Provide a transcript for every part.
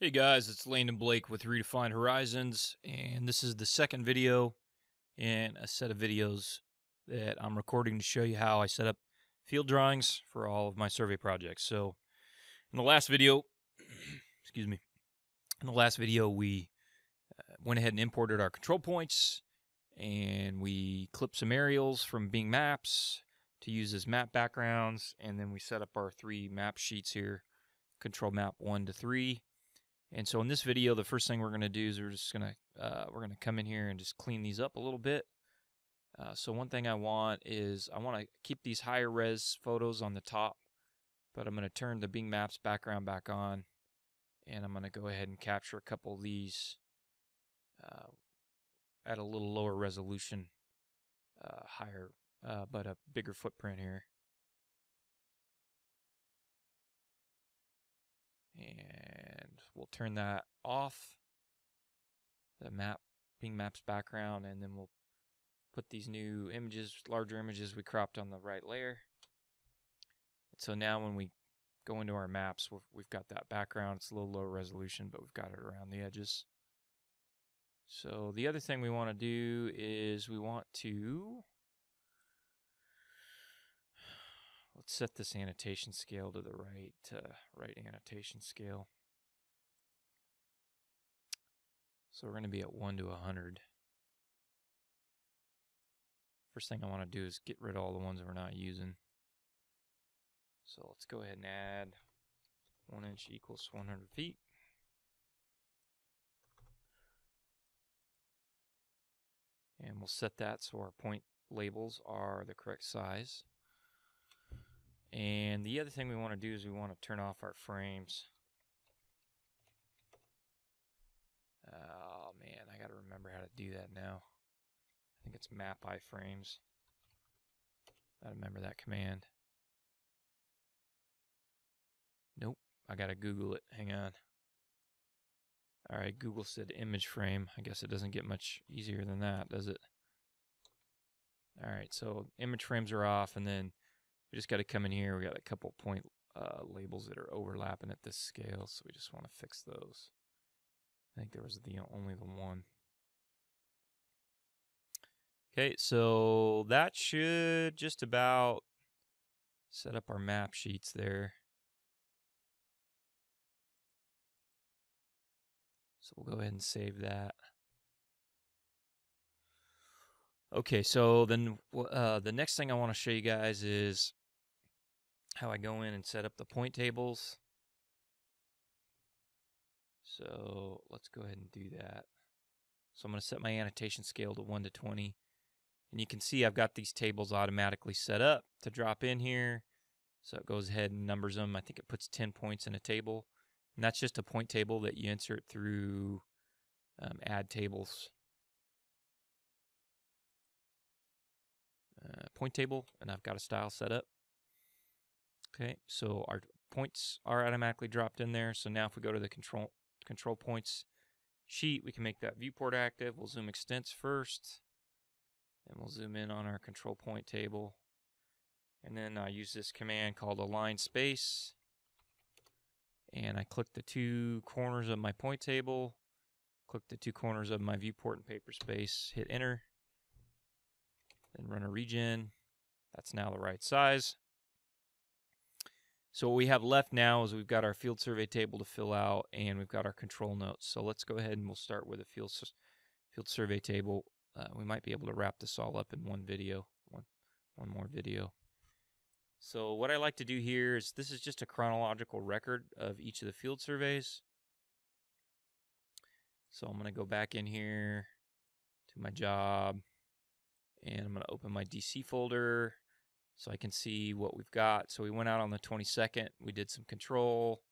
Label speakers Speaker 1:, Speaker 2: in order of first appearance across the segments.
Speaker 1: Hey guys, it's Landon Blake with Redefined Horizons, and this is the second video in a set of videos that I'm recording to show you how I set up field drawings for all of my survey projects. So, in the last video, excuse me, in the last video, we uh, went ahead and imported our control points, and we clipped some aerials from Bing Maps to use as map backgrounds, and then we set up our three map sheets here, control map one to three and so in this video, the first thing we're going to do is we're just going to uh, we're going to come in here and just clean these up a little bit. Uh, so one thing I want is I want to keep these higher res photos on the top, but I'm going to turn the Bing Maps background back on, and I'm going to go ahead and capture a couple of these uh, at a little lower resolution, uh, higher, uh, but a bigger footprint here. And we'll turn that off, the map, Bing Maps background, and then we'll put these new images, larger images we cropped on the right layer. So now when we go into our maps, we've got that background. It's a little lower resolution, but we've got it around the edges. So the other thing we want to do is we want to let's set this annotation scale to the right uh, right annotation scale. So we're going to be at 1 to 100. First thing I want to do is get rid of all the ones we're not using. So let's go ahead and add 1 inch equals 100 feet. And we'll set that so our point labels are the correct size. And the other thing we want to do is we want to turn off our frames. Oh man, I got to remember how to do that now. I think it's map iframes. I remember that command. Nope, I got to Google it. Hang on. All right, Google said image frame. I guess it doesn't get much easier than that, does it? All right, so image frames are off, and then we just got to come in here. We got a couple point uh, labels that are overlapping at this scale, so we just want to fix those. I think there was the only the one. Okay, so that should just about set up our map sheets there. So we'll go ahead and save that. Okay, so then uh, the next thing I want to show you guys is how I go in and set up the point tables. So let's go ahead and do that. So I'm going to set my annotation scale to 1 to 20. And you can see I've got these tables automatically set up to drop in here. So it goes ahead and numbers them. I think it puts 10 points in a table. And that's just a point table that you insert through um, add tables. Uh, point table, and I've got a style set up. Okay, so our points are automatically dropped in there. So now if we go to the control control points sheet, we can make that viewport active. We'll zoom extents first, and we'll zoom in on our control point table. And then I use this command called align space. And I click the two corners of my point table, click the two corners of my viewport and paper space, hit enter, then run a regen. That's now the right size. So what we have left now is we've got our field survey table to fill out and we've got our control notes. So let's go ahead and we'll start with a field field survey table. Uh, we might be able to wrap this all up in one video, one, one more video. So what I like to do here is this is just a chronological record of each of the field surveys. So I'm going to go back in here to my job and I'm going to open my DC folder so I can see what we've got. So we went out on the 22nd. We did some control.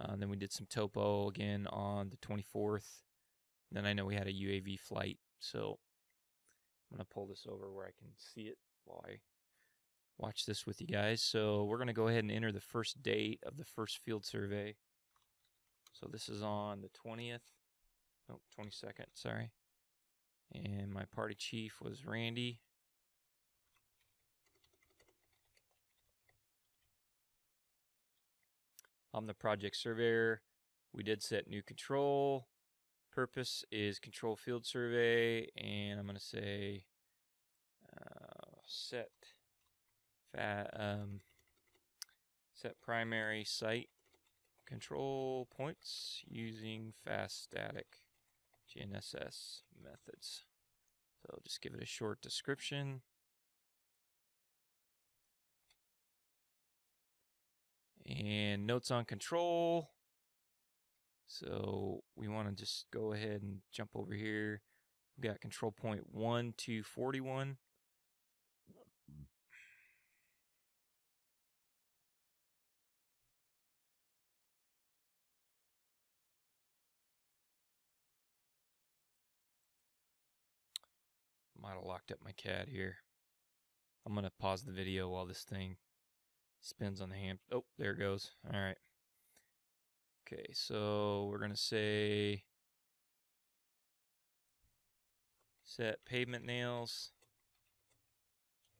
Speaker 1: Uh, then we did some topo again on the 24th. Then I know we had a UAV flight. So I'm going to pull this over where I can see it while I watch this with you guys. So we're going to go ahead and enter the first date of the first field survey. So this is on the 20th. No, 22nd, sorry. And my party chief was Randy. I'm the project surveyor. We did set new control. Purpose is control field survey, and I'm going to say uh, set um, set primary site control points using fast static GNSS methods. So I'll just give it a short description. And notes on control. So we want to just go ahead and jump over here. We've got control point 1 to 41. Might have locked up my CAD here. I'm going to pause the video while this thing spins on the ham. Oh, there it goes. All right. Okay, so we're going to say set pavement nails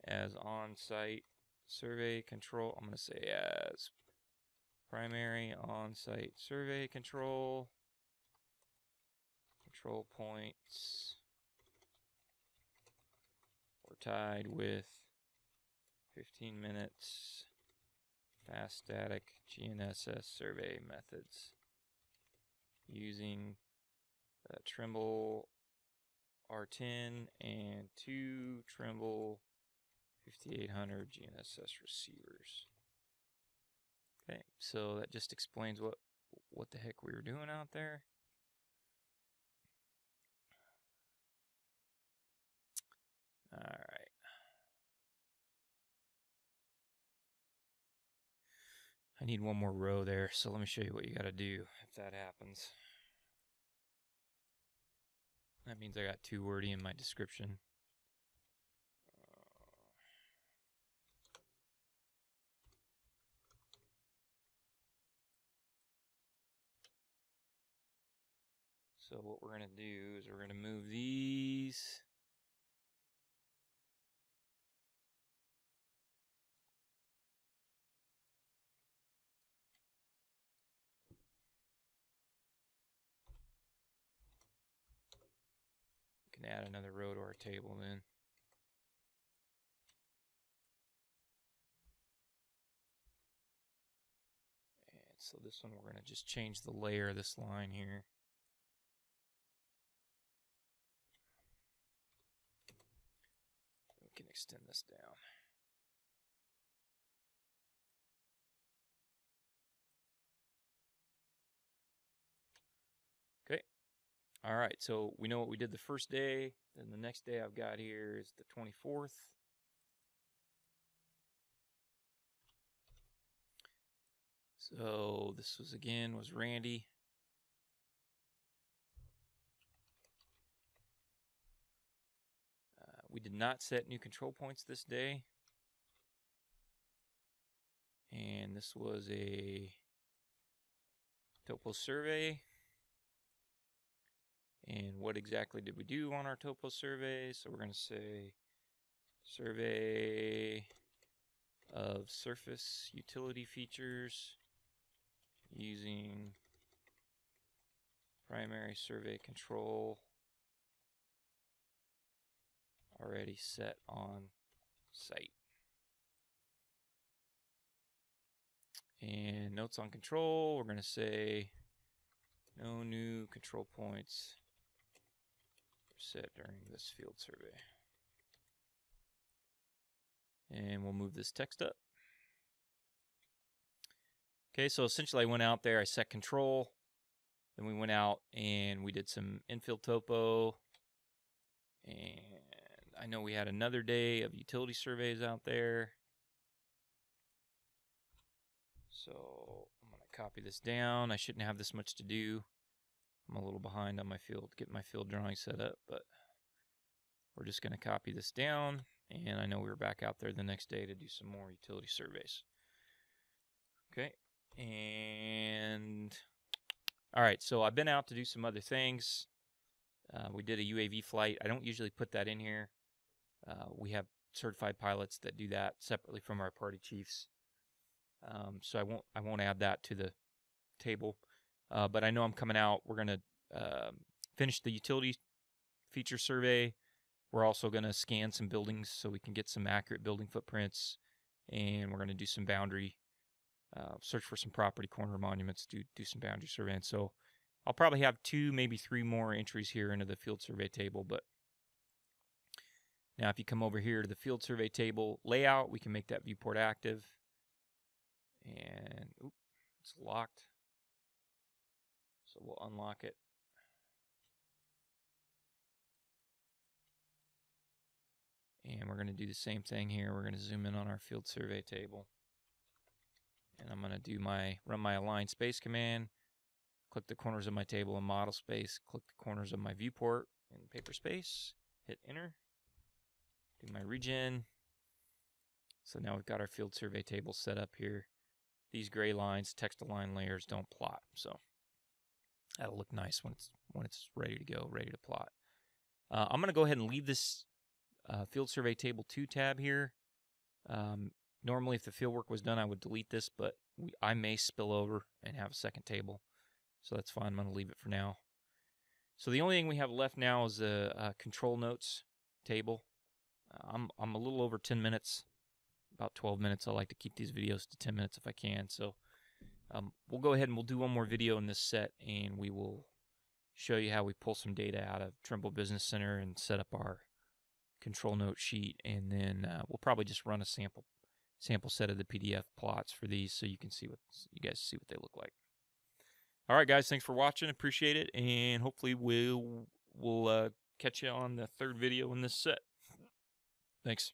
Speaker 1: as on-site survey control. I'm going to say as primary on-site survey control. Control points We're tied with 15 minutes fast static GNSS survey methods using uh, Trimble R10 and two Trimble 5800 GNSS receivers. Okay, so that just explains what what the heck we were doing out there. All right. I need one more row there, so let me show you what you got to do if that happens. That means I got too wordy in my description. So what we're going to do is we're going to move these can add another row to our table then. And so this one we're going to just change the layer of this line here. We can extend this down. All right, so we know what we did the first day. Then the next day I've got here is the 24th. So this was again was Randy. Uh, we did not set new control points this day. And this was a topo survey. And what exactly did we do on our topo survey? So we're going to say survey of surface utility features using primary survey control already set on site. And notes on control, we're going to say no new control points set during this field survey. And we'll move this text up. Okay, so essentially I went out there, I set control, then we went out and we did some infield topo, and I know we had another day of utility surveys out there. So I'm going to copy this down. I shouldn't have this much to do. I'm a little behind on my field, get my field drawing set up, but we're just going to copy this down. And I know we were back out there the next day to do some more utility surveys. Okay. And all right, so I've been out to do some other things. Uh, we did a UAV flight. I don't usually put that in here. Uh, we have certified pilots that do that separately from our party chiefs. Um, so I won't I won't add that to the table. Uh, but I know I'm coming out. We're going to uh, finish the utility feature survey. We're also going to scan some buildings so we can get some accurate building footprints. And we're going to do some boundary, uh, search for some property corner monuments, do, do some boundary surveying. So I'll probably have two, maybe three more entries here into the field survey table. But now if you come over here to the field survey table layout, we can make that viewport active. And oops, it's locked. So we'll unlock it. And we're going to do the same thing here. We're going to zoom in on our field survey table. And I'm going to do my run my align space command click the corners of my table in model space, click the corners of my viewport in paper space, hit enter, do my regen. So now we've got our field survey table set up here. These gray lines, text align layers don't plot. So that'll look nice when it's when it's ready to go, ready to plot. Uh, I'm going to go ahead and leave this uh, field survey table 2 tab here. Um, normally, if the field work was done, I would delete this, but we, I may spill over and have a second table. So that's fine. I'm going to leave it for now. So the only thing we have left now is a, a control notes table. Uh, I'm, I'm a little over 10 minutes, about 12 minutes. I like to keep these videos to 10 minutes if I can. So um, we'll go ahead and we'll do one more video in this set and we will show you how we pull some data out of Trimble Business Center and set up our control note sheet. And then uh, we'll probably just run a sample sample set of the PDF plots for these so you can see what you guys see what they look like. All right, guys, thanks for watching. Appreciate it, and hopefully we'll we'll uh, catch you on the third video in this set. Thanks.